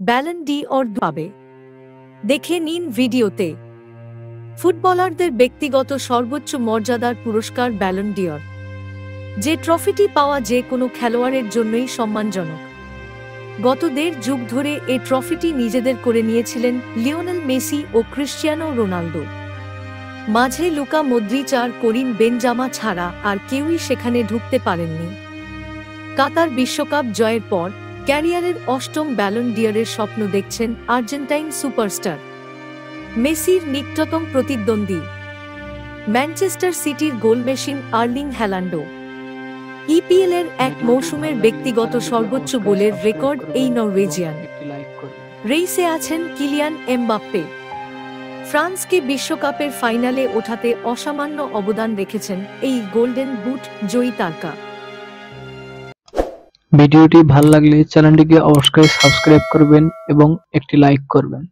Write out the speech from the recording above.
Ballon D or পাবে। দেখে নিন ভিডিওতে। ফুটবলারদের ব্যক্তিগত সর্বোচ্চ মর্যাদার পুরস্কার ব্যালন ডিওর যে ট্রফিটি পাওয়া যে কোনো খেলোয়াড়ের জন্যই সম্মানজনক। গত দেড় যুগ ধরে এই ট্রফিটি নিজেদের করে নিয়েছিলেন লিওনেল মেসি ও ক্রিশ্চিয়ানো রোনালদো। মাঝে লুকা মদ্রিচ আর করিম বেনজামা ছাড়া আর কেউই সেখানে ঢুকতে পারেননি। কাতার বিশ্বকাপ জয়ের পর ক্যারিয়ারের অষ্টম ব্যালন ডিয়ারের স্বপ্ন দেখছেন আর্জেন্টাইন সুপারস্টার। মেসির নিকটতম প্রতিদ্বন্দ্বী। ম্যানচেস্টার সিটির গোল মেশিন আর্লিং হ্যালান্ডো ইপিএল এর এক মৌসুমের ব্যক্তিগত সর্বোচ্চ গোলের রেকর্ড এই নরওয়েজিয়ান। রেইসে আছেন কিলিয়ান এমবাপ্পে। ফ্রান্সকে বিশ্বকাপের ফাইনালে ওঠাতে অসামান্য অবদান রেখেছেন এই গোল্ডেন বুট জয়ী তারকা। ভিডিওটি ভালো লাগলে চ্যানেলটিকে অবশ্যই সাবস্ক্রাইব করবেন এবং একটি লাইক করবেন।